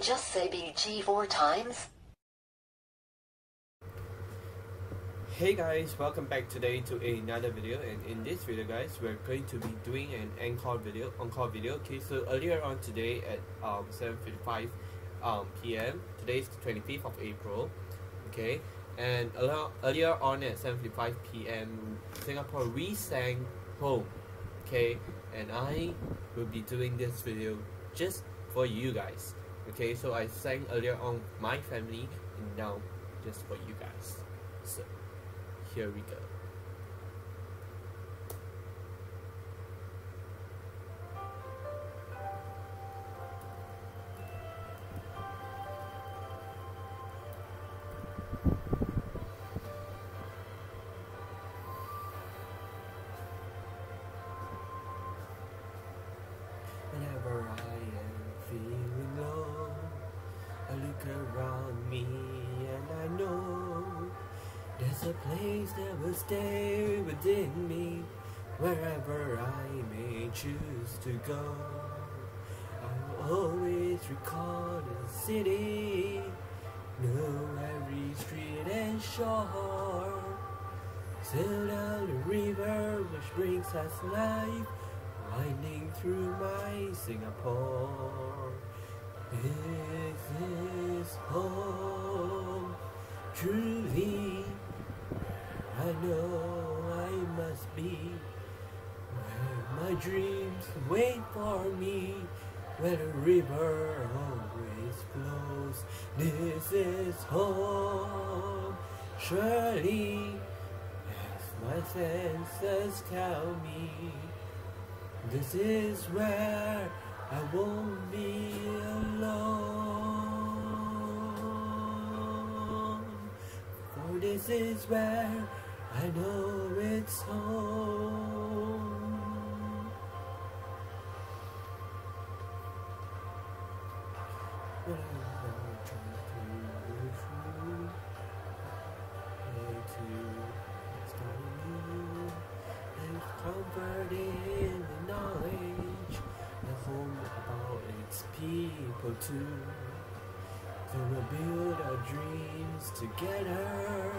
just say BG four times? Hey guys, welcome back today to another video and in this video guys, we're going to be doing an encore video, encore video. Okay, so earlier on today at um, 7.55 um, p.m., today's the 25th of April, okay, and earlier on at 7.55 p.m., Singapore re-sang home, okay, and I will be doing this video just for you guys. Okay, so I sang earlier on my family and now just for you guys. So here we go. Me and I know there's a place that will stay within me wherever I may choose to go. I will always recall the city, know every street and shore. Sail down the river which brings us life winding through my Singapore. This is home, truly. I know I must be where my dreams wait for me, where the river always flows. This is home, surely, as my senses tell me. This is where I won't be this is where I know it's home. When start and comfort in the knowledge at home about its people too. We'll build our dreams together,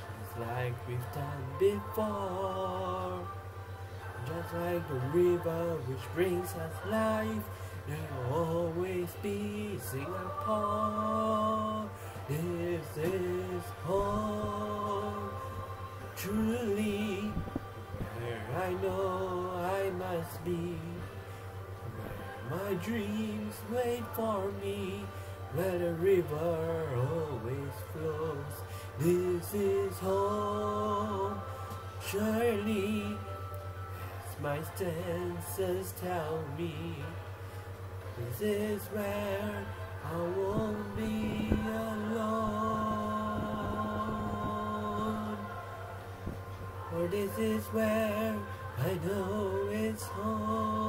just like we've done before. Just like the river which brings us life, there'll always be Singapore. This is home, truly, where I know I must be. Where my dreams wait for me, where the river always flows. This is home, surely, as my senses tell me. This is where I won't be alone. For this is where I know it's home.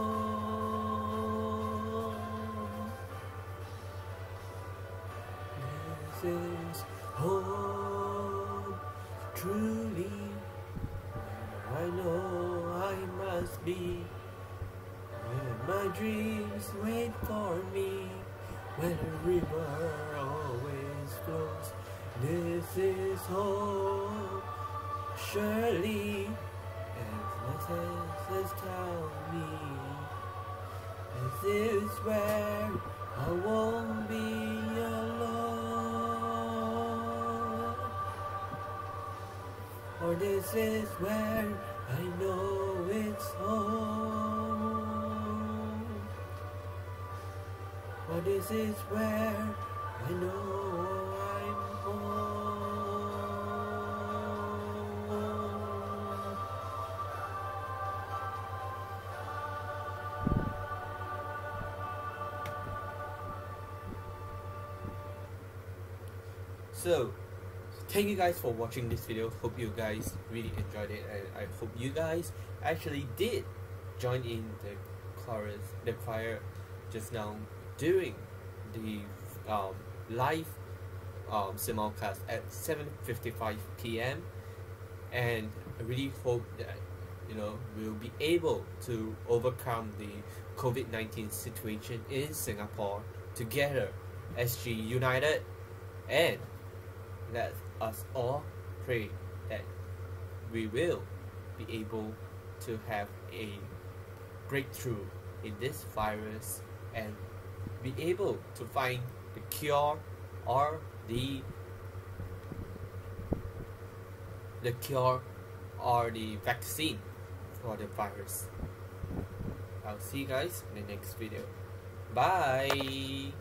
Is home, truly. I know I must be. Where my dreams wait for me. Where the river always flows. This is home, surely. As my senses tell me. This is where I won't this is where I know it's home. Or this is where I know I'm home. So, thank you guys for watching this video. Hope you guys really enjoyed it, and I hope you guys actually did join in the chorus, the choir, just now during the um, live um, simulcast at 7:55 p.m. And I really hope that you know we'll be able to overcome the COVID-19 situation in Singapore together, SG United, and let us all pray that we will be able to have a breakthrough in this virus and be able to find the cure or the the cure or the vaccine for the virus. I'll see you guys in the next video. Bye!